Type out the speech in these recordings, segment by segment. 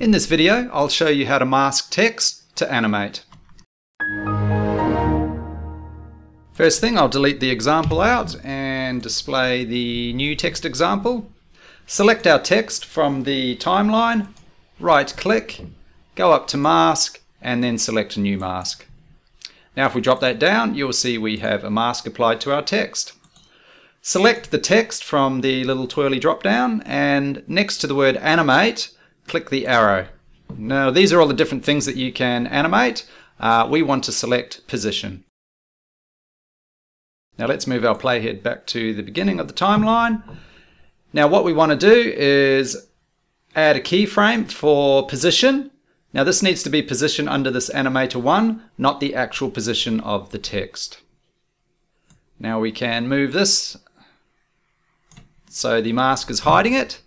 In this video, I'll show you how to mask text to animate. First thing, I'll delete the example out and display the new text example. Select our text from the timeline, right click, go up to mask, and then select a new mask. Now if we drop that down, you'll see we have a mask applied to our text. Select the text from the little twirly drop down and next to the word animate, click the arrow. Now these are all the different things that you can animate. Uh, we want to select position. Now let's move our playhead back to the beginning of the timeline. Now what we want to do is add a keyframe for position. Now this needs to be position under this animator 1, not the actual position of the text. Now we can move this so the mask is hiding it.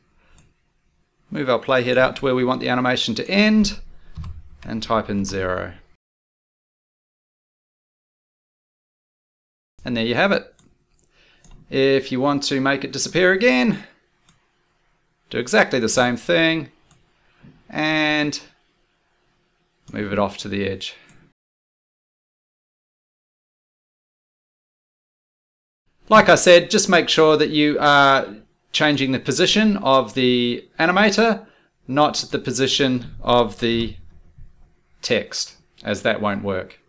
Move our playhead out to where we want the animation to end and type in 0. And there you have it. If you want to make it disappear again, do exactly the same thing and move it off to the edge. Like I said, just make sure that you are changing the position of the animator, not the position of the text, as that won't work.